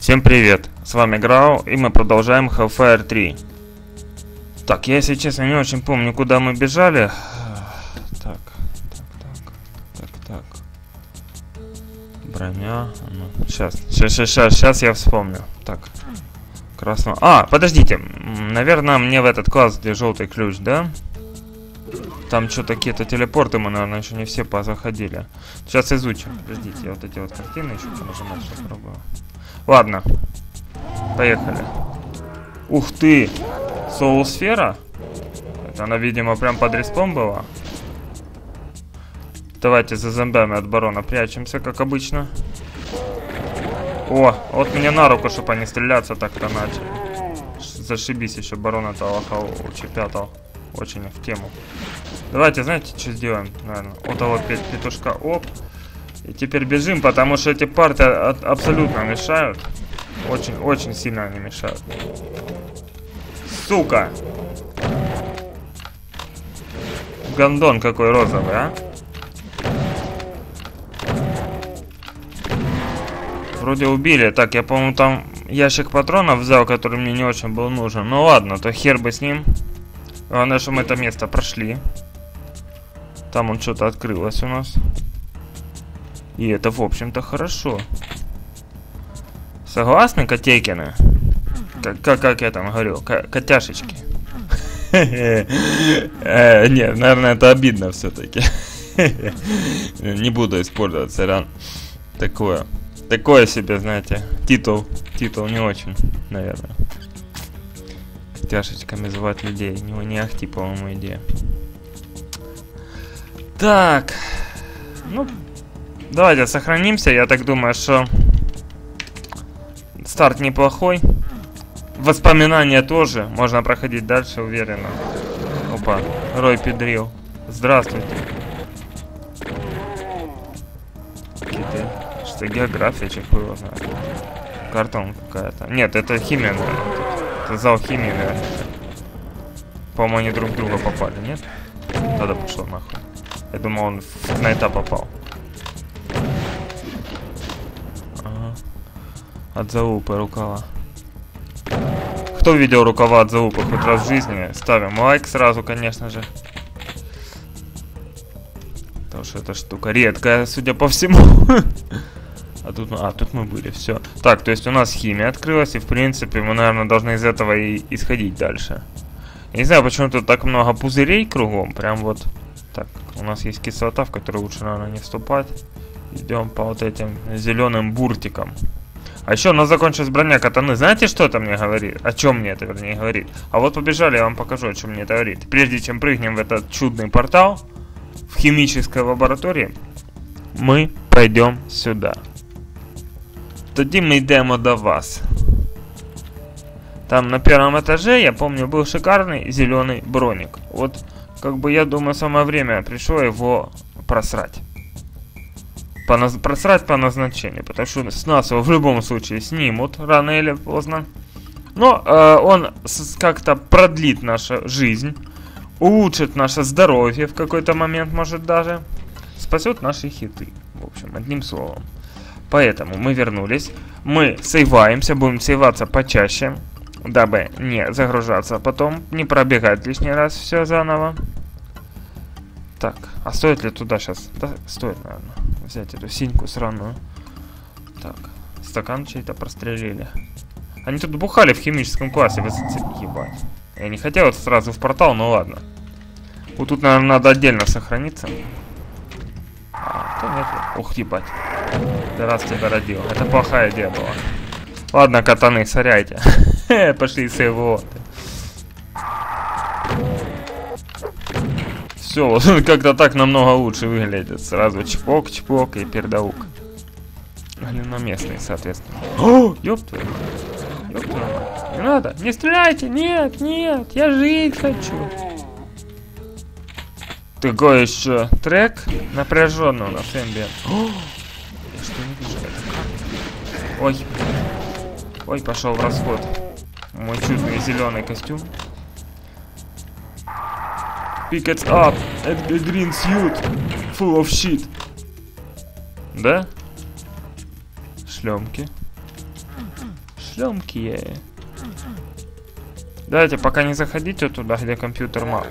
Всем привет, с вами Грау, и мы продолжаем Hellfire 3. Так, я, если честно, не очень помню, куда мы бежали. Так, так, так, так, так. Броня, ну, сейчас, сейчас, сейчас, сейчас я вспомню. Так, красно. А, подождите, наверное, мне в этот класс, где желтый ключ, да? Там что-то какие-то телепорты, мы, наверное, еще не все позаходили. Сейчас изучим. Подождите, я вот эти вот картины еще нажимать сейчас пробую. Ладно. Поехали. Ух ты! Соул-сфера? Это она, видимо, прям под респом была. Давайте за зомбями от барона прячемся, как обычно. О, вот мне на руку, чтобы они стреляться так-то начали. Зашибись еще барона Талаха учепятал. Очень в тему. Давайте, знаете, что сделаем? Наверное, у того петушка. Оп. И теперь бежим, потому что эти парты абсолютно мешают. Очень, очень сильно они мешают. Сука! Гандон какой розовый, а? Вроде убили. Так, я, по-моему, там ящик патронов взял, который мне не очень был нужен. Ну ладно, то хер бы с ним. Главное, что мы это место прошли. Там он что-то открылось у нас. И это, в общем-то, хорошо. Согласны, котейкины? Как, как, как я там говорю, котяшечки. Э, нет, наверное, это обидно все-таки. Не буду использовать, сорян. Такое. Такое себе, знаете, титул. Титул не очень, наверное. Котяшечками звать людей. Не, не ахти, по-моему, идея. Так. Ну, давайте сохранимся. Я так думаю, что старт неплохой. Воспоминания тоже. Можно проходить дальше, уверенно. Опа, Рой Педрил. Здравствуйте. Какие-то... Что, география, чек его знает. Картон какая-то. Нет, это химия, наверное. Это зал химии, наверное. По-моему, они друг друга попали, нет? Тогда пошло нахуй. Я думал, он на этап попал. Ага. От залупы рукава. Кто видел рукава от залупы хоть раз в жизни, ставим лайк сразу, конечно же. Потому что эта штука редкая, судя по всему. Тут, а, тут мы были, все. Так, то есть у нас химия открылась, и в принципе мы, наверное, должны из этого и исходить дальше. Не знаю, почему тут так много пузырей кругом, прям вот так, у нас есть кислота, в которую лучше, наверное, не вступать. Идем по вот этим зеленым буртикам. А еще у нас закончилась броня катаны. Знаете, что это мне говорит? О чем мне это, вернее, говорит? А вот побежали, я вам покажу, о чем мне это говорит. Прежде чем прыгнем в этот чудный портал, в химической лаборатории, мы пойдем сюда. Тоді мы йдемо до вас. Там на первом этаже, я помню, был шикарный зеленый броник. Вот как бы я думаю, самое время пришло его просрать. По наз... Просрать по назначению, потому что с нас его в любом случае снимут рано или поздно. Но э, он как-то продлит нашу жизнь, улучшит наше здоровье в какой-то момент, может даже, спасет наши хиты. В общем, одним словом. Поэтому мы вернулись, мы сейваемся, будем сейваться почаще дабы не загружаться потом, не пробегать лишний раз все заново. Так, а стоит ли туда сейчас? Да, стоит, наверное, взять эту синьку сраную. Так, стакан чей-то прострелили. Они тут бухали в химическом классе, вы ебать. Я не хотел сразу в портал, но ладно. Вот тут, наверное, надо отдельно сохраниться. А, нет. Ух, ебать. Да раз тебя родил. Это плохая идея была. Ладно, катаны, соряйте. Пошли сейвоты. Все, как-то так намного лучше выглядит. Сразу чпок, чпок и пердаук. Глиноместный, соответственно. О, ёб твою Ёб твою. Не надо, не стреляйте, нет, нет, я жить хочу. Такой еще трек напряженный у нас что не вижу? Ой. Ой, пошел в расход. Мой чудный зеленый костюм. Pick it up at the green suit full of shit. Да? Шлемки. громкие. Давайте пока не заходите туда, где компьютер мап.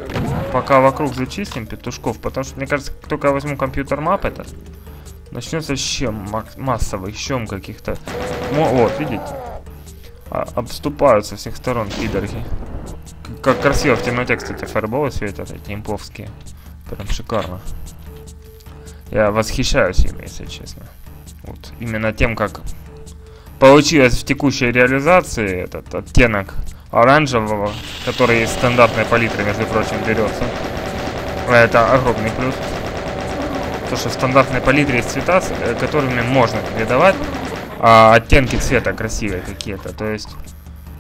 Пока вокруг зачистим петушков, потому что, мне кажется, только я возьму компьютер мап этот, начнется щем массовый, щем каких-то. Вот, видите? А, обступают со всех сторон пидорки. Как красиво в темноте, кстати, фаерболы светят, эти имповские. Прям шикарно. Я восхищаюсь ими, если честно. Вот именно тем, как получилось в текущей реализации этот оттенок оранжевого, который из стандартной палитры, между прочим, берется. Это огромный плюс. То, что в стандартной палитре есть цвета, э, которыми можно передавать а, оттенки цвета красивые какие-то. То есть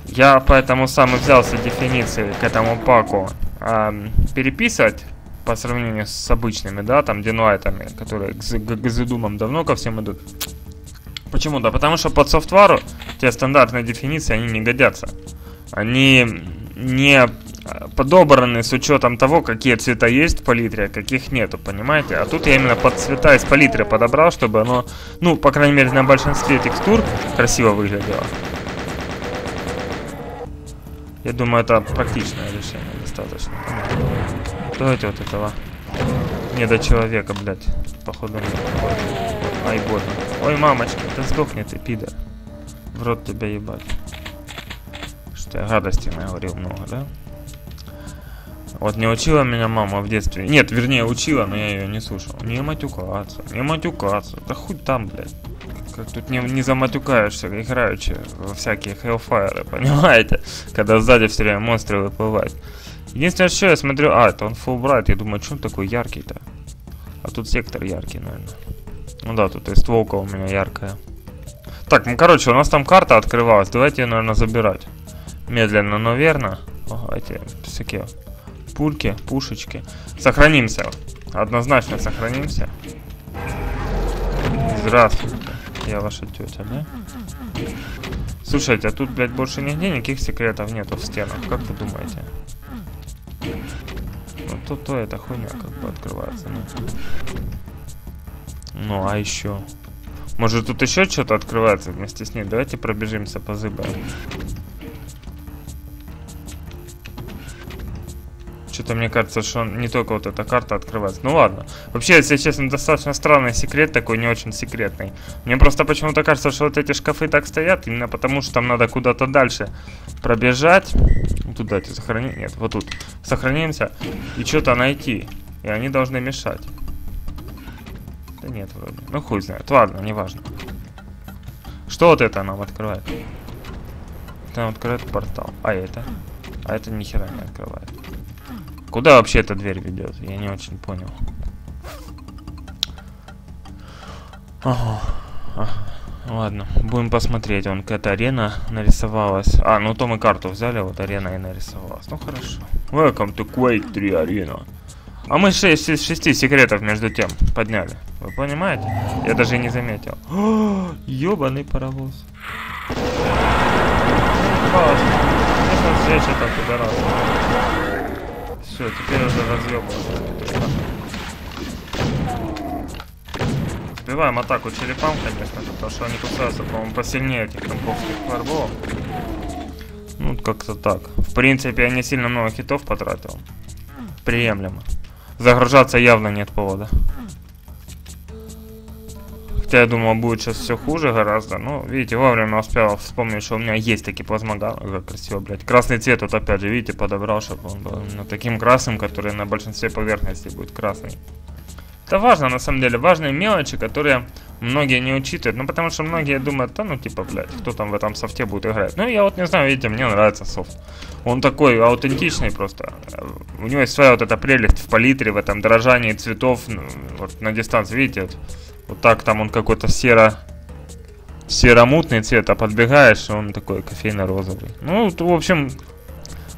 я поэтому сам и взялся дефиниции к этому паку а, переписывать по сравнению с обычными, да, там, денуайтами, которые к, задумам давно ко всем идут. Почему? Да потому что под софтвару те стандартные дефиниции, они не годятся. Они не подобраны с учетом того, какие цвета есть в палитре, а каких нету, понимаете? А тут я именно под цвета из палитры подобрал, чтобы оно, ну, по крайней мере, на большинстве текстур красиво выглядело. Я думаю, это практичное решение достаточно. Давайте вот этого не до человека, блядь, походу нет. Ай, боже. Ой, мамочка, да сдохни ты, пидор. В рот тебя ебать. Что я гадости много, да? Вот не учила меня мама в детстве. Нет, вернее, учила, но я ее не слушал. Не матюкаться, не матюкаться. Да хоть там, блядь. Как тут не, не заматюкаешься, играючи во всякие хеллфайры, понимаете? Когда сзади все время монстры выплывают. Единственное, что я смотрю... А, это он фулбрайт. Я думаю, что он такой яркий-то? А тут сектор яркий, наверное. Ну да, тут и стволка у меня яркая. Так, ну короче, у нас там карта открывалась. Давайте ее, наверное, забирать. Медленно, но верно. Эти всякие пульки, пушечки. Сохранимся. Однозначно сохранимся. Здравствуйте. Я ваша тетя, да? Слушайте, а тут, блядь, больше нигде никаких секретов нету в стенах. Как вы думаете? Ну, то, то эта хуйня как бы открывается. Ну, ну а еще... Может тут еще что-то открывается вместе с ней? Давайте пробежимся по Что-то мне кажется, что не только вот эта карта открывается. Ну ладно. Вообще, если честно, достаточно странный секрет, такой не очень секретный. Мне просто почему-то кажется, что вот эти шкафы так стоят, именно потому что там надо куда-то дальше пробежать. Туда эти сохранить. Нет, вот тут. Сохранимся и что-то найти. И они должны мешать. Да нет, вроде. Ну хуй знает. Ладно, неважно. Что вот это нам открывает? Это нам открывает портал. А это? А это нихера не открывает. Куда вообще эта дверь ведет? Я не очень понял. Ага. Ладно, будем посмотреть. Он какая-то арена нарисовалась. А, ну то мы карту взяли, вот арена и нарисовалась. Ну хорошо. Welcome to Quake 3 Arena. А мы 6 из 6 секретов между тем подняли. Вы понимаете? Я даже не заметил. Ёбаный паровоз. Классно. Конечно, сжечь это пидорас. Все, теперь уже разъебываем. Сбиваем атаку черепам, конечно, потому что они кусаются, по-моему, посильнее этих тамповских фарбов. Ну, как-то так. В принципе, я не сильно много хитов потратил. Приемлемо. Загружаться явно нет повода. Хотя я думал, будет сейчас все хуже гораздо. Но, видите, вовремя успел вспомнить, что у меня есть такие плазмоганы. Как красиво, блядь. Красный цвет вот опять же, видите, подобрал, чтобы он был именно таким красным, который на большинстве поверхностей будет красный. Это важно, на самом деле. Важные мелочи, которые многие не учитывают. Ну, потому что многие думают, да, ну, типа, блядь, кто там в этом софте будет играть. Ну, я вот не знаю, видите, мне нравится софт. Он такой аутентичный просто. У него есть своя вот эта прелесть в палитре, в этом дрожании цветов. Ну, вот на дистанции, видите, вот вот так там он какой-то серо... Серо-мутный цвет, а подбегаешь, он такой кофейно-розовый. Ну, в общем,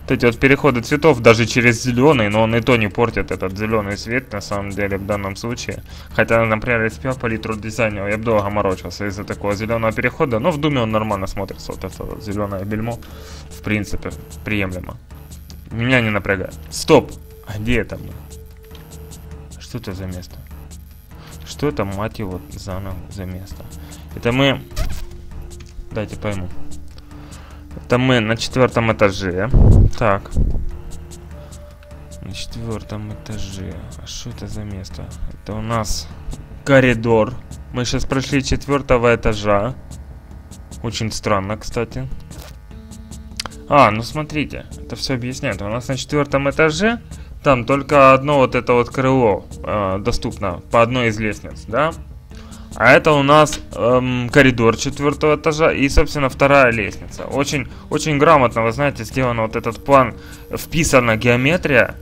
вот эти вот переходы цветов даже через зеленый, но он и то не портит этот зеленый цвет, на самом деле, в данном случае. Хотя, например, если бы я палитру дизайнер, я бы долго морочился из-за такого зеленого перехода, но в Думе он нормально смотрится, вот это вот зеленое бельмо, в принципе, приемлемо. Меня не напрягает. Стоп! А где это? Что это за место? Что это, мать его, заново за место? Это мы... Дайте пойму. Это мы на четвертом этаже. Так. На четвертом этаже. А что это за место? Это у нас коридор. Мы сейчас прошли четвертого этажа. Очень странно, кстати. А, ну смотрите, это все объясняет. У нас на четвертом этаже там только одно вот это вот крыло э, доступно по одной из лестниц, да? А это у нас эм, коридор четвертого этажа и, собственно, вторая лестница. Очень, очень грамотно, вы знаете, сделан вот этот план, вписана геометрия.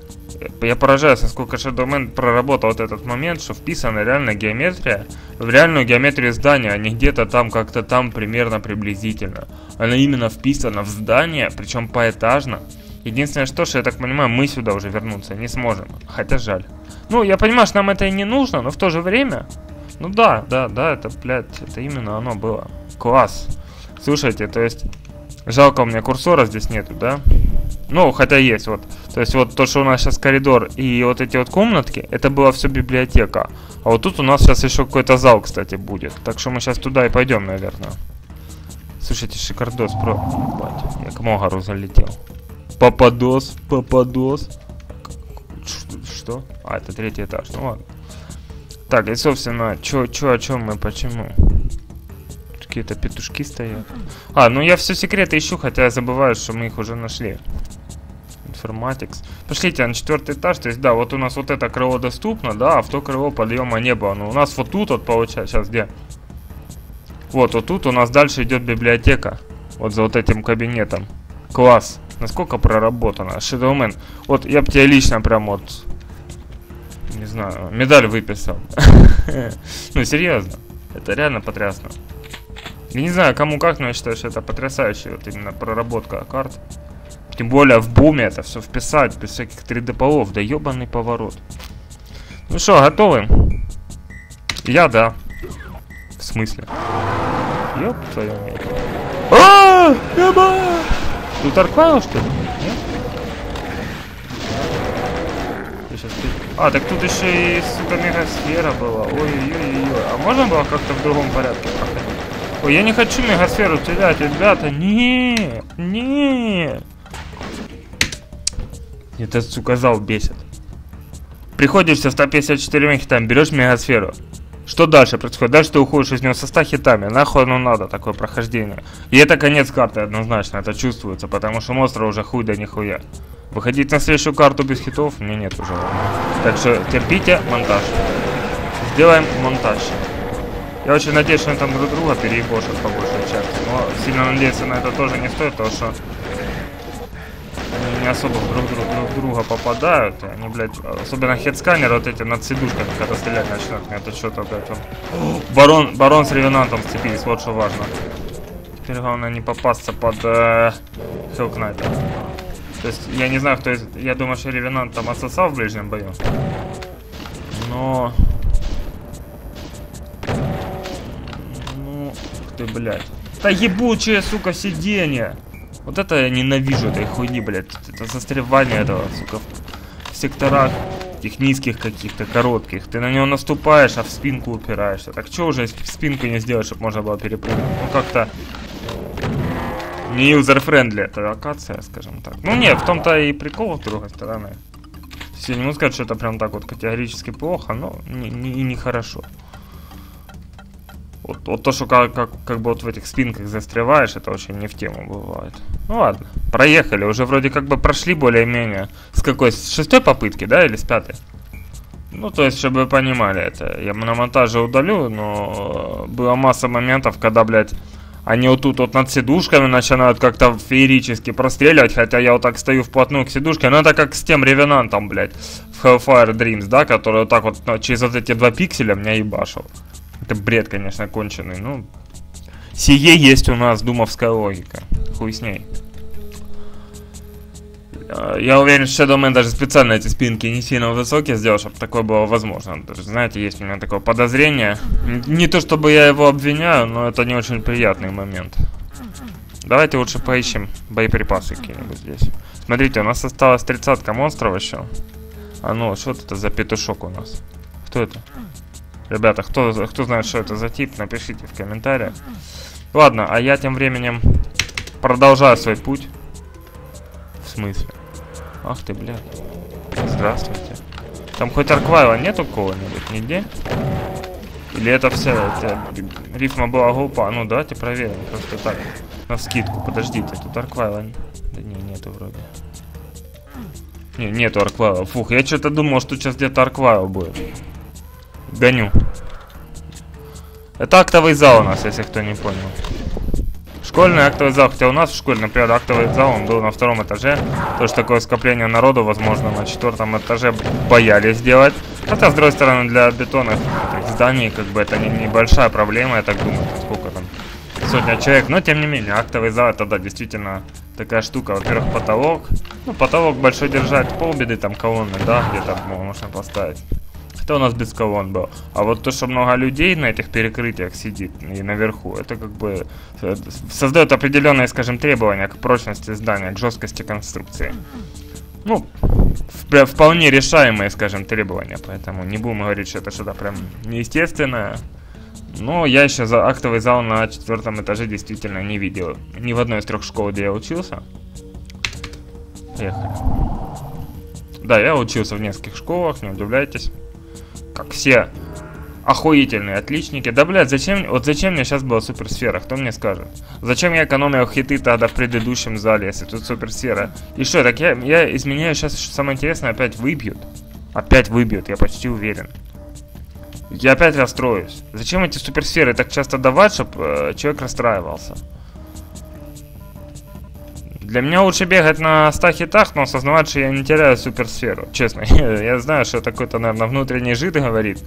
Я поражаюсь, насколько Shadowman проработал вот этот момент, что вписана реально геометрия в реальную геометрию здания, а не где-то там, как-то там примерно приблизительно. Она именно вписана в здание, причем поэтажно. Единственное, что, что я так понимаю, мы сюда уже вернуться не сможем. Хотя жаль. Ну, я понимаю, что нам это и не нужно, но в то же время ну да, да, да, это, блядь, это именно оно было. Класс. Слушайте, то есть, жалко у меня курсора здесь нету, да? Ну, хотя есть, вот. То есть, вот то, что у нас сейчас коридор и вот эти вот комнатки, это была все библиотека. А вот тут у нас сейчас еще какой-то зал, кстати, будет. Так что мы сейчас туда и пойдем, наверное. Слушайте, шикардос, про... Бать, я к Могару залетел. Пападос, пападос. Что? А, это третий этаж, ну ладно. Так, и собственно, чё, чё, о чем мы, почему? Какие-то петушки стоят. А, ну я все секреты ищу, хотя я забываю, что мы их уже нашли. Информатикс. Пошлите на четвертый этаж. То есть, да, вот у нас вот это крыло доступно, да, а в то крыло подъема не было. Но у нас вот тут вот получается, сейчас где? Вот, вот тут у нас дальше идет библиотека. Вот за вот этим кабинетом. Класс. Насколько проработано. Shadowman. Вот я бы тебе лично прям вот не знаю, медаль выписал. Ну, серьезно. Это реально потрясно. Я не знаю, кому как, но я считаю, что это потрясающая вот именно проработка карт. Тем более в буме это все вписать, без всяких 3D-полов. Да ебаный поворот. Ну что, готовы? Я да. В смысле? Ёб твою мать. А, Тут арквайл, что ли? А, так тут еще и, сука, мегасфера была. Ой-ой-ой. А можно было как-то в другом порядке проходить? Ой, я не хочу мегасферу терять, ребята. Нет, нет. Это, сука, зал бесит. Приходишь со 154 хитами, берешь мегасферу. Что дальше происходит? Дальше ты уходишь из него со 100 хитами. Нахуй оно надо, такое прохождение. И это конец карты однозначно, это чувствуется, потому что монстра уже хуй да нихуя. Выходить на следующую карту без хитов мне нет уже. Так что терпите монтаж. Сделаем монтаж. Я очень надеюсь, что они там друг друга переебошат по большей части. Но сильно надеяться на это тоже не стоит, потому что особо друг, друг, друг друга попадают. Они, блядь, особенно хедсканеры вот эти над сидушками, когда стрелять начнут. Мне это что-то, блядь, он... Барон, барон с ревенантом сцепились, вот что важно. Теперь главное не попасться под э, Хелкнайта. То есть, я не знаю, кто из... Я думаю, что Ревенант там отсосал в ближнем бою. Но... Ну... Ты, блядь. Да ебучее, сука, сиденье! Вот это я ненавижу этой хуйни, блядь. Это застревание этого, сука, в секторах этих низких каких-то, коротких. Ты на него наступаешь, а в спинку упираешься. Так что уже в спинку не сделать, чтобы можно было перепрыгнуть? Ну как-то не user-friendly это локация, скажем так. Ну нет, в том-то и прикол, с другой стороны. Я не могу сказать, что это прям так вот категорически плохо, но не, не, не хорошо. Вот, вот то, что как, как, как бы вот в этих спинках застреваешь, это очень не в тему бывает. Ну ладно, проехали, уже вроде как бы прошли более-менее. С какой? С шестой попытки, да, или с пятой? Ну, то есть, чтобы вы понимали это, я на монтаже удалю, но была масса моментов, когда, блядь, они вот тут вот над сидушками начинают как-то феерически простреливать, хотя я вот так стою вплотную к сидушке, но это как с тем ревенантом, блядь, в Hellfire Dreams, да, который вот так вот ну, через вот эти два пикселя меня ебашил. Это бред, конечно, конченый, ну... Сие есть у нас думовская логика. Хуй с ней. Э, я уверен, что Shadowman даже специально эти спинки не сильно высокие сделал, чтобы такое было возможно. Даже, знаете, есть у меня такое подозрение. Не то чтобы я его обвиняю, но это не очень приятный момент. Давайте лучше поищем боеприпасы какие-нибудь здесь. Смотрите, у нас осталось тридцатка монстров еще. А ну, что это за петушок у нас? Кто это? Ребята, кто, кто знает, что это за тип, напишите в комментариях. Ладно, а я тем временем продолжаю свой путь. В смысле? Ах ты, блядь. Здравствуйте. Там хоть Арквайла нету кого-нибудь? Нигде? Или это все, это, рифма была глупа? Ну давайте проверим, просто так, на скидку. Подождите, тут Арквайла... Да не, нету вроде. Не, нету Арквайла. Фух, я что-то думал, что сейчас где-то Арквайл будет. Гоню. Это актовый зал у нас, если кто не понял. Школьный актовый зал, хотя у нас в школе, например, актовый зал, он был на втором этаже. То, что такое скопление народу, возможно, на четвертом этаже боялись сделать. Хотя, с другой стороны, для бетонных зданий, как бы, это не, небольшая проблема, я так думаю, сколько там, сотня человек. Но, тем не менее, актовый зал, это, да, действительно такая штука. Во-первых, потолок. Ну, потолок большой держать, полбеды, там, колонны, да, где-то можно поставить это у нас без колонн был. А вот то, что много людей на этих перекрытиях сидит и наверху, это как бы э, создает определенные, скажем, требования к прочности здания, к жесткости конструкции. Ну, вполне решаемые, скажем, требования, поэтому не будем говорить, что это что-то прям неестественное. Но я еще за актовый зал на четвертом этаже действительно не видел. Ни в одной из трех школ, где я учился. Поехали. Да, я учился в нескольких школах, не удивляйтесь как все охуительные отличники. Да, блядь, зачем, вот зачем мне сейчас была суперсфера, кто мне скажет? Зачем я экономил хиты тогда в предыдущем зале, если тут суперсфера? И что, так я, я изменяю сейчас, самое интересное, опять выбьют. Опять выбьют, я почти уверен. Я опять расстроюсь. Зачем эти суперсферы так часто давать, чтобы э, человек расстраивался? Для меня лучше бегать на 100 хитах, но осознавать, что я не теряю суперсферу. Честно, я знаю, что такой-то, наверное, внутренний жид говорит.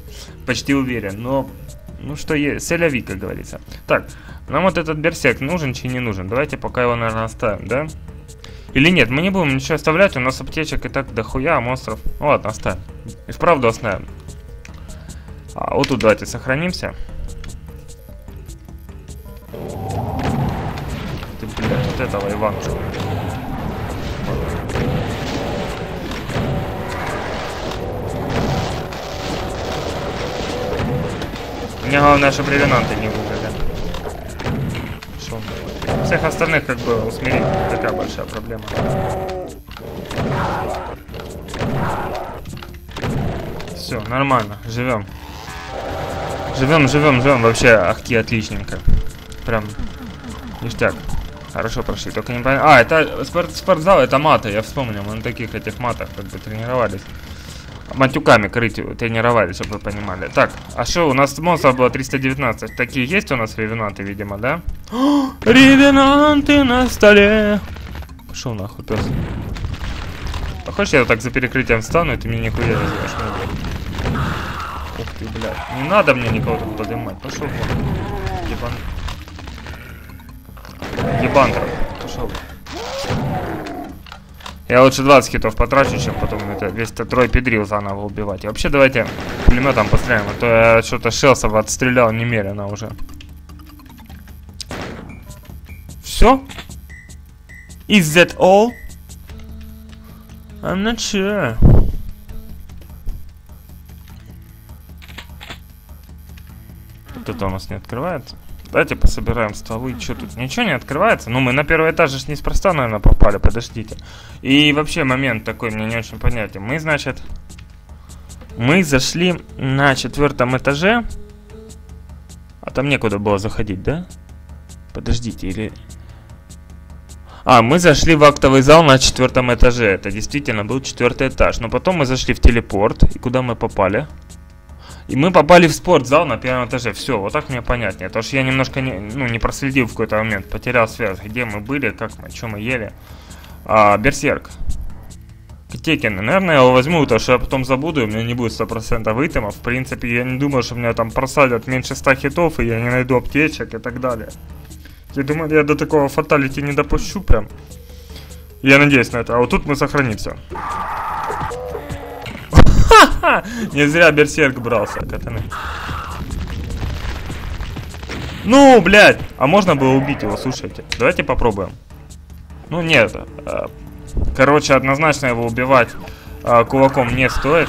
Почти уверен, но... Ну что есть, селяви, как говорится. Так, нам вот этот берсек нужен, чи не нужен? Давайте пока его, наверное, оставим, да? Или нет, мы не будем ничего оставлять, у нас аптечек и так дохуя, а монстров... Ну ладно, оставим. И вправду оставим. А, вот тут давайте сохранимся. Этого Иванушка. Мне главное, чтобы ревенанты не выбрали. Шо? Всех остальных как бы усмирить такая большая проблема. Все, нормально, живем. Живем, живем, живем. Вообще, ахки отличненько. Прям ништяк. Хорошо прошли, только не понятно. А, это спорт, спортзал, это маты, я вспомнил, мы на таких этих матах как бы тренировались. Матюками крыть тренировались, чтобы вы понимали. Так, а что, у нас монстров было 319. Такие есть у нас ревенанты, видимо, да? Ревенанты на столе. Пошел нахуй, пес. А хочешь, я вот так за перекрытием встану, и ты мне нихуя не сделаешь? Ух ты, блядь. Не надо мне никого тут поднимать. Пошел вон. Ебан. Ебантров. Пошел. Я лучше 20 хитов потрачу, чем потом это, весь этот трой педрил заново убивать. И вообще давайте пулеметом постреляем, а то я что-то Шелсов отстрелял немерено уже. Все? Is that all? I'm not sure. Тут у нас не открывается. Давайте пособираем столы. Что тут? Ничего не открывается? Ну, мы на первый этаж же неспроста, наверное, попали. Подождите. И вообще момент такой мне не очень понятен. Мы, значит... Мы зашли на четвертом этаже. А там некуда было заходить, да? Подождите, или... А, мы зашли в актовый зал на четвертом этаже. Это действительно был четвертый этаж. Но потом мы зашли в телепорт. И куда мы попали? И мы попали в спортзал на первом этаже. Все, вот так мне понятнее. Потому что я немножко не, ну, не проследил в какой-то момент. Потерял связь. Где мы были, как мы, что мы ели. А, Берсерк. Текин. Наверное, я его возьму, потому что я потом забуду, и у меня не будет 100% итемов. В принципе, я не думаю, что меня там просадят меньше 100 хитов, и я не найду аптечек и так далее. Я думаю, я до такого фаталити не допущу прям. Я надеюсь на это. А вот тут мы сохранимся. Не зря берсерк брался, катаны. Ну, блядь. А можно было убить его, слушайте. Давайте попробуем. Ну, нет. А, короче, однозначно его убивать а, кулаком не стоит.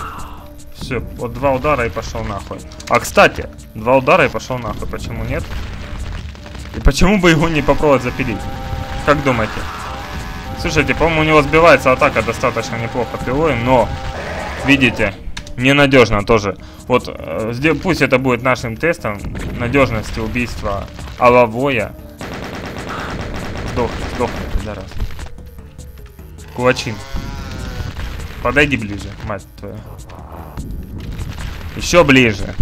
Все, вот два удара и пошел нахуй. А, кстати, два удара и пошел нахуй. Почему нет? И почему бы его не попробовать запилить? Как думаете? Слушайте, по-моему, у него сбивается атака достаточно неплохо пилой, но, видите, ненадежно тоже. Вот, э, пусть это будет нашим тестом надежности убийства Алавоя. Сдохни, сдохни, пидорас. Кулачин. Подойди ближе, мать твою. Еще ближе.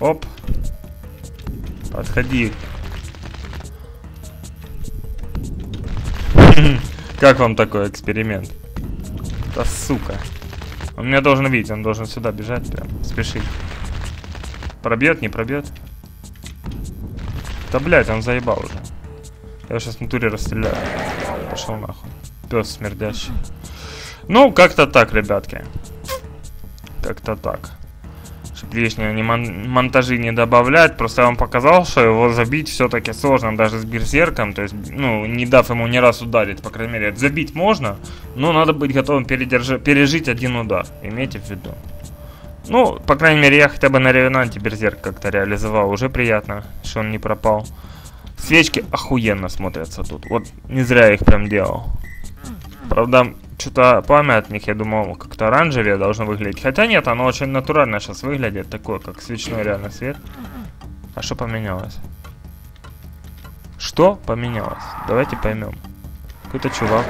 Оп. Подходи. Как вам такой эксперимент? Да сука. Он меня должен видеть, он должен сюда бежать прям, спешить. Пробьет, не пробьет? Да блять, он заебал уже. Я сейчас в натуре расстреляю. Пошел нахуй. Пес смердящий. Ну, как-то так, ребятки. Как-то так. Лишние не мон монтажи не добавлять. Просто я вам показал, что его забить все-таки сложно даже с берсерком. То есть, ну, не дав ему ни раз ударить, по крайней мере. Забить можно, но надо быть готовым пережить один удар. Имейте в виду. Ну, по крайней мере, я хотя бы на ревенанте берзерк как-то реализовал. Уже приятно, что он не пропал. Свечки охуенно смотрятся тут. Вот не зря я их прям делал. Правда, что-то пламя от них, я думал, как-то оранжевее должно выглядеть. Хотя нет, оно очень натурально сейчас выглядит. Такое, как свечной реально свет. А что поменялось? Что поменялось? Давайте поймем. Какой-то чувак.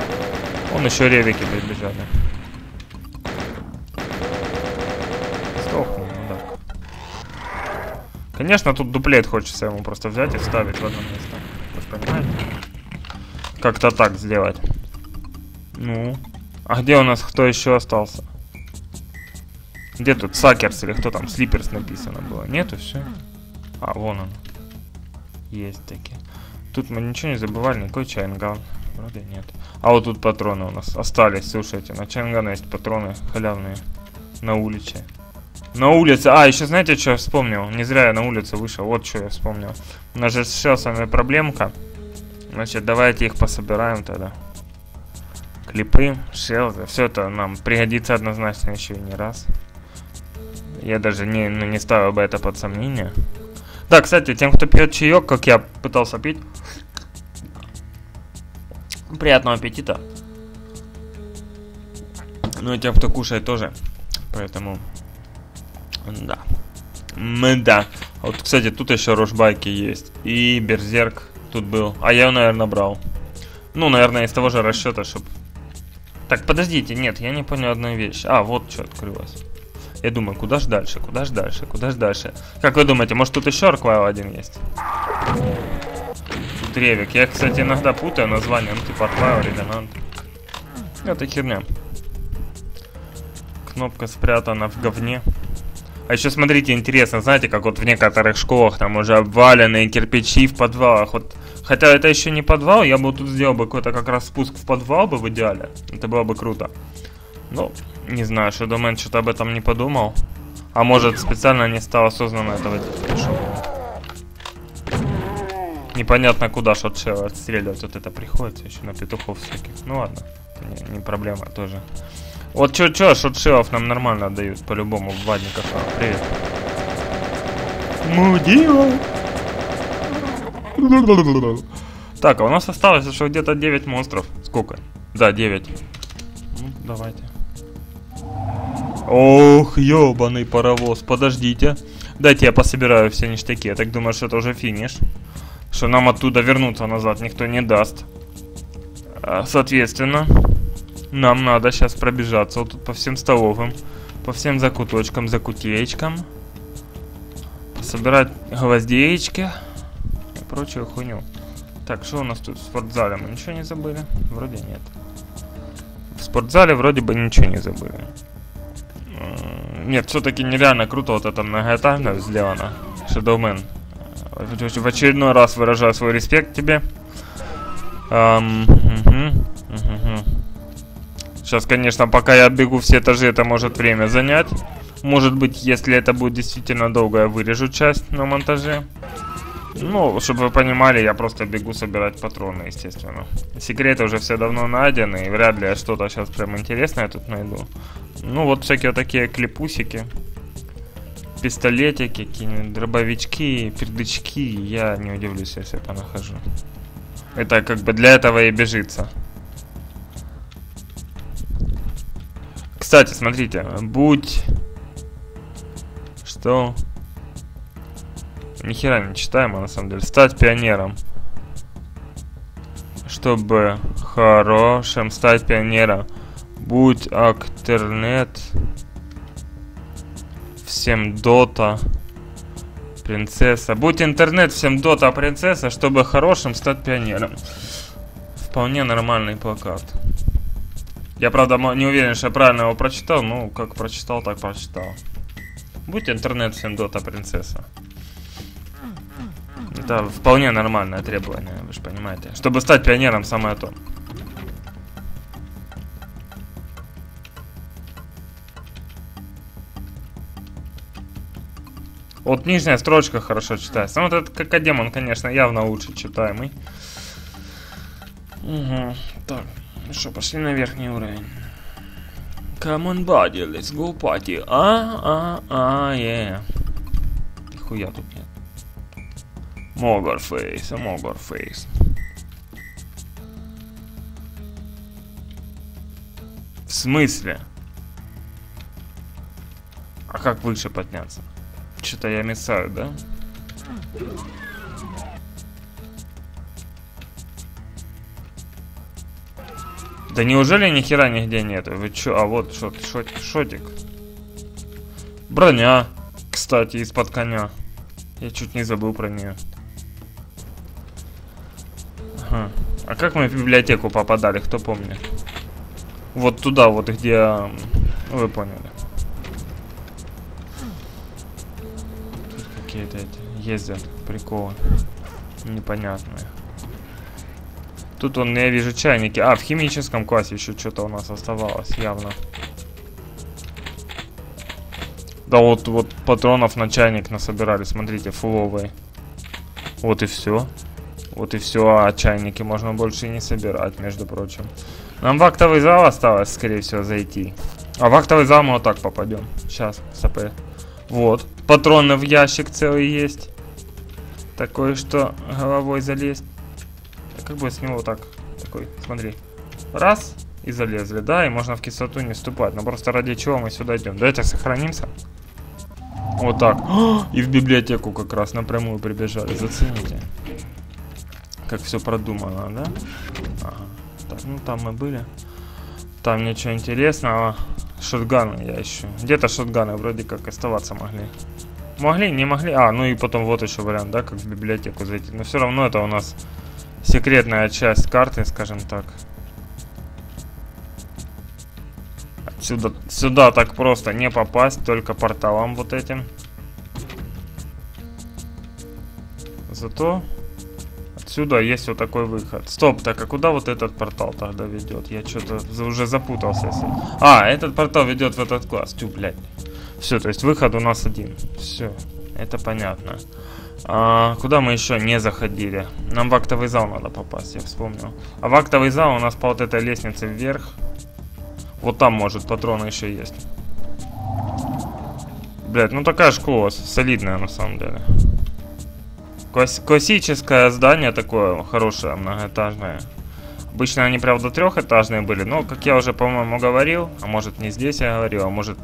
Он еще ревики прибежали. Сдохнул, мудак. Конечно, тут дуплет хочется ему просто взять и вставить в одно место. Понимаете? Как-то так сделать. Ну. А где у нас кто еще остался? Где тут Сакерс или кто там? Слиперс написано было. Нету, все. А, вон он. Есть такие. Тут мы ничего не забывали, никакой чайнган. Вроде нет. А вот тут патроны у нас остались, слушайте. На чайнгана есть патроны халявные. На улице. На улице. А, еще знаете, что я вспомнил? Не зря я на улицу вышел. Вот что я вспомнил. У нас же сейчас с вами проблемка. Значит, давайте их пособираем тогда клипы, шелзы, все это нам пригодится однозначно еще и не раз. Я даже не, ну, не ставил бы это под сомнение. Да, кстати, тем, кто пьет чаек, как я пытался пить, приятного аппетита. Ну и тем, кто кушает тоже. Поэтому, да. Да. Вот, кстати, тут еще рожбайки есть. И берзерк тут был. А я, наверное, брал. Ну, наверное, из того же расчета, чтобы так, подождите, нет, я не понял одной вещи. А, вот что открылось. Я думаю, куда ж дальше, куда ж дальше, куда ж дальше. Как вы думаете, может тут еще Арквайл один есть? Тут ревик. Я, кстати, иногда путаю название, ну типа Арквайл, Регонант. Это херня. Кнопка спрятана в говне. А еще смотрите, интересно, знаете, как вот в некоторых школах там уже обваленные кирпичи в подвалах. Вот Хотя это еще не подвал, я бы тут сделал бы какой-то как раз спуск в подвал бы в идеале. Это было бы круто. Ну, не знаю, Shadowman что-то об этом не подумал. А может специально не стал осознанно этого делать. Непонятно куда шотшева отстреливать. Вот это приходится еще на петухов всяких. Ну ладно, не, не проблема тоже. Вот чё-чё, шотшевов нам нормально дают по-любому в вадниках. А, привет. Мудила. Так, а у нас осталось еще где-то 9 монстров. Сколько? Да, 9. Ну, давайте. Ох, ёбаный паровоз. Подождите. Дайте я пособираю все ништяки. Я так думаю, что это уже финиш. Что нам оттуда вернуться назад никто не даст. А, соответственно, нам надо сейчас пробежаться вот тут по всем столовым. По всем закуточкам, закутеечкам. Собирать гвоздеечки прочую хуйню. Так, что у нас тут в спортзале? Мы ничего не забыли? Вроде нет. В спортзале вроде бы ничего не забыли. Нет, все-таки нереально круто вот это многоэтажно сделано. Shadowman. В очередной раз выражаю свой респект тебе. Угу, угу. Сейчас, конечно, пока я бегу все этажи, это может время занять. Может быть, если это будет действительно долго, я вырежу часть на монтаже. Ну, чтобы вы понимали, я просто бегу собирать патроны, естественно. Секреты уже все давно найдены, и вряд ли я что-то сейчас прям интересное тут найду. Ну, вот всякие вот такие клипусики. пистолетики, какие-нибудь дробовички, пердачки, я не удивлюсь, если понахожу. Это как бы для этого и бежится. Кстати, смотрите, будь... Что? Нихера не читаемо, на самом деле. Стать пионером. Чтобы хорошим стать пионером. Будь актернет. Всем дота. Принцесса. Будь интернет всем дота принцесса, чтобы хорошим стать пионером. Вполне нормальный плакат. Я, правда, не уверен, что я правильно его прочитал, ну, как прочитал, так прочитал. Будь интернет всем дота принцесса. Это вполне нормальное требование, вы же понимаете. Чтобы стать пионером, самое то. Вот нижняя строчка хорошо читается. Ну, вот этот Какадем, он, конечно, явно лучше читаемый. Угу. Так, ну что, пошли на верхний уровень. Come on, buddy, let's go party. А, а, а, е. Нихуя тут нет. Могорфейс, Могорфейс. В смысле? А как выше подняться? Что-то я мешаю, да? Да неужели ни хера нигде нету? Вы чё? А вот шот, шот, шотик. Броня, кстати, из-под коня. Я чуть не забыл про нее. Ага. А как мы в библиотеку попадали, кто помнит? Вот туда, вот где... Вы поняли. какие-то эти ездят, приколы. Непонятные. Тут он, я вижу чайники. А, в химическом классе еще что-то у нас оставалось, явно. Да вот, вот патронов на чайник насобирали, смотрите, фуловые. Вот и все. Вот и все, а чайники можно больше не собирать, между прочим. Нам в актовый зал осталось, скорее всего, зайти. А в актовый зал мы вот так попадем. Сейчас, СП. Вот. Патроны в ящик целый есть. Такое, что головой залезть. Как бы с него так. Такой, смотри. Раз. И залезли, да, и можно в кислоту не вступать. Но просто ради чего мы сюда идем. Давайте сохранимся. Вот так. И в библиотеку как раз напрямую прибежали. Зацените. Как все продумано, да? Ага. Так, ну там мы были. Там ничего интересного. Шотганы я ищу. Где-то шотганы вроде как оставаться могли. Могли, не могли. А, ну и потом вот еще вариант, да, как в библиотеку зайти. Но все равно это у нас секретная часть карты, скажем так. Отсюда, сюда так просто не попасть, только порталом вот этим. Зато Отсюда есть вот такой выход. Стоп, так а куда вот этот портал тогда ведет? Я что-то уже запутался. А, этот портал ведет в этот класс. Тю, блядь. Все, то есть выход у нас один. Все, это понятно. А, куда мы еще не заходили? Нам в актовый зал надо попасть, я вспомнил. А в актовый зал у нас по вот этой лестнице вверх. Вот там, может, патроны еще есть. Блять, ну такая школа солидная на самом деле. Класс классическое здание такое хорошее, многоэтажное. Обычно они, правда, трехэтажные были, но, как я уже, по-моему, говорил, а может не здесь я говорил, а может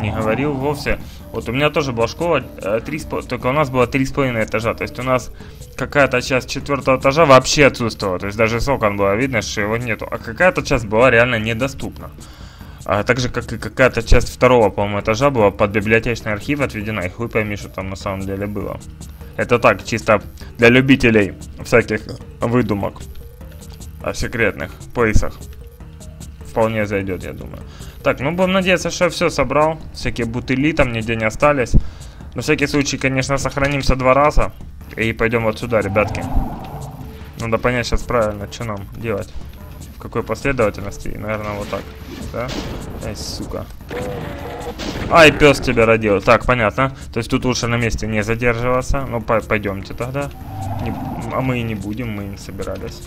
не говорил вовсе. Вот у меня тоже была школа, э, 3, только у нас было три с половиной этажа, то есть у нас какая-то часть четвертого этажа вообще отсутствовала, то есть даже с окон было видно, что его нету, а какая-то часть была реально недоступна. А так же, как и какая-то часть второго, по-моему, этажа была под библиотечный архив отведена, и хуй пойми, что там на самом деле было. Это так, чисто для любителей всяких выдумок о секретных поясах. Вполне зайдет, я думаю. Так, ну будем надеяться, что я все собрал. Всякие бутыли там нигде не остались. На всякий случай, конечно, сохранимся два раза. И пойдем вот сюда, ребятки. Надо понять сейчас правильно, что нам делать. В какой последовательности. Наверное, вот так. Да? Ай, сука. Ай, пес тебя родил. Так, понятно. То есть тут лучше на месте не задерживаться. Ну, по пойдемте тогда. Не, а мы и не будем, мы не собирались.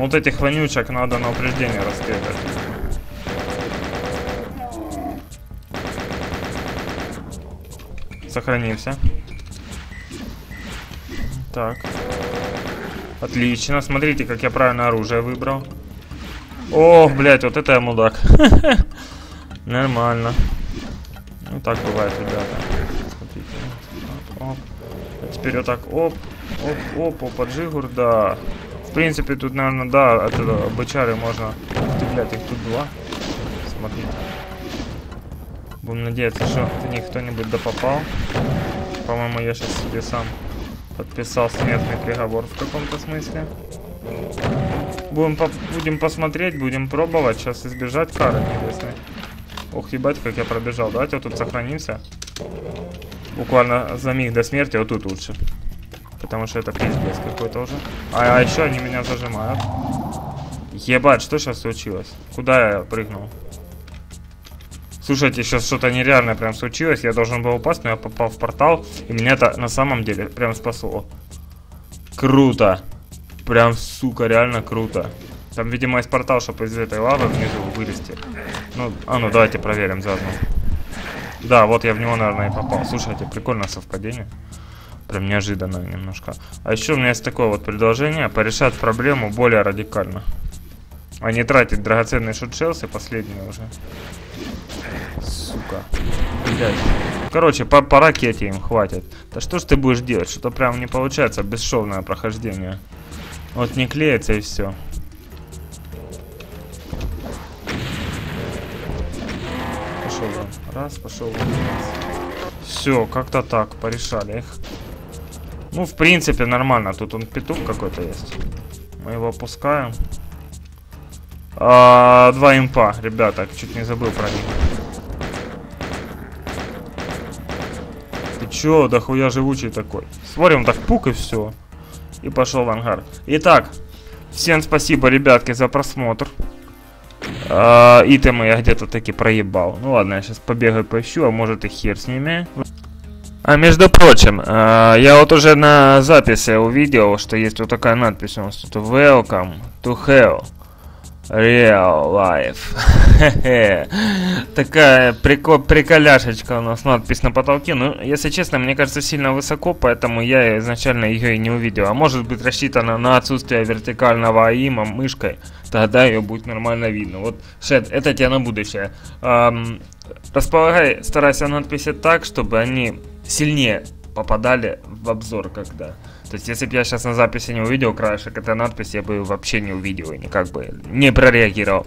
Вот этих вонючек надо на упреждение расстреливать. Сохранимся. Так. Отлично. Смотрите, как я правильно оружие выбрал. О, блядь, вот это я мудак. Нормально. Ну так бывает, ребята. Смотрите. Так, оп. А теперь вот так. Оп. Оп, оп, оп, поджигур, да. В принципе, тут, наверное, да, от этого бычары можно... Ты, блядь, их тут два. Смотрите. Будем надеяться, что в них кто-нибудь допопал. По-моему, я сейчас себе сам подписал смертный приговор в каком-то смысле. Будем, по будем посмотреть, будем пробовать сейчас избежать кары небесной. Ох, ебать, как я пробежал. Давайте вот тут сохранимся. Буквально за миг до смерти, вот тут лучше. Потому что это пиздец какой-то уже. А, а еще они меня зажимают. Ебать, что сейчас случилось? Куда я прыгнул? Слушайте, сейчас что-то нереальное прям случилось. Я должен был упасть, но я попал в портал. И меня это на самом деле прям спасло. Круто. Прям, сука, реально круто. Там, видимо, есть портал, чтобы из этой лавы внизу вылезти. Ну, а ну, давайте проверим заодно. Да, вот я в него, наверное, и попал. Слушайте, прикольное совпадение. Прям неожиданно немножко. А еще у меня есть такое вот предложение. Порешать проблему более радикально. А не тратить драгоценный шут Челси, последний уже. Сука. Блядь. Короче, по, по ракете им хватит. Да что ж ты будешь делать? Что-то прям не получается бесшовное прохождение. Вот не клеится и все. Пошел вон. Раз, пошел вон. Все, как-то так, порешали их. Ну, в принципе, нормально. Тут он петух какой-то есть. Мы его опускаем. А, два импа, ребята, чуть не забыл про них. Ты чё, да хуя живучий такой. Смотрим, так пук и все и пошел в ангар. Итак, всем спасибо, ребятки, за просмотр. А, итемы я где-то таки проебал. Ну ладно, я сейчас побегаю поищу, а может и хер с ними. А между прочим, а, я вот уже на записи увидел, что есть вот такая надпись у нас тут Welcome to Hell. Real Life. Такая прикол, приколяшечка у нас, надпись на потолке. Ну, если честно, мне кажется, сильно высоко, поэтому я изначально ее и не увидел. А может быть рассчитана на отсутствие вертикального АИМа мышкой. Тогда ее будет нормально видно. Вот, Шед, это тебе на будущее. Эм, располагай, старайся надписи так, чтобы они сильнее попадали в обзор, когда... То есть, если бы я сейчас на записи не увидел краешек этой надписи, я бы вообще не увидел и никак бы не прореагировал.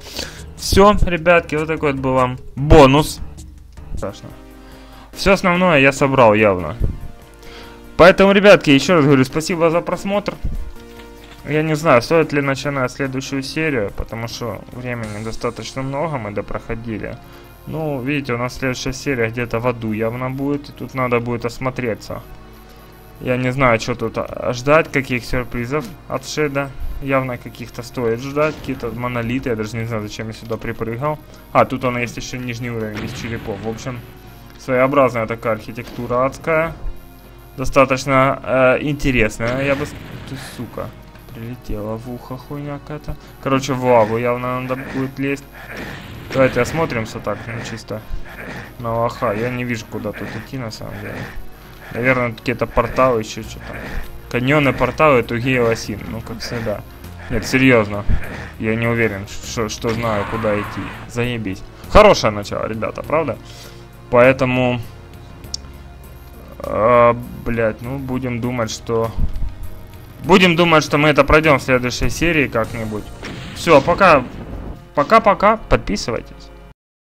Все, ребятки, вот такой вот был вам бонус. Страшно. Все основное я собрал явно. Поэтому, ребятки, еще раз говорю, спасибо за просмотр. Я не знаю, стоит ли начинать следующую серию, потому что времени достаточно много, мы допроходили. Ну, видите, у нас следующая серия где-то в аду явно будет, и тут надо будет осмотреться. Я не знаю, что тут ждать, каких сюрпризов от Шеда. Явно каких-то стоит ждать, какие-то монолиты, я даже не знаю, зачем я сюда припрыгал. А, тут он есть еще нижний уровень, без черепов. В общем, своеобразная такая архитектура адская. Достаточно э, интересная, я бы... Ты, сука, прилетела в ухо хуйня какая-то. Короче, в лаву явно надо будет лезть. Давайте осмотримся так, ну чисто на лоха. Я не вижу, куда тут идти на самом деле. Наверное, какие-то порталы еще что-то. Каньоны, порталы, тугие лосины. Ну, как всегда. Нет, серьезно. Я не уверен, что, что знаю, куда идти. Заебись. Хорошее начало, ребята, правда? Поэтому... Э, блять, ну, будем думать, что... Будем думать, что мы это пройдем в следующей серии как-нибудь. Все, пока... Пока-пока. Подписывайтесь.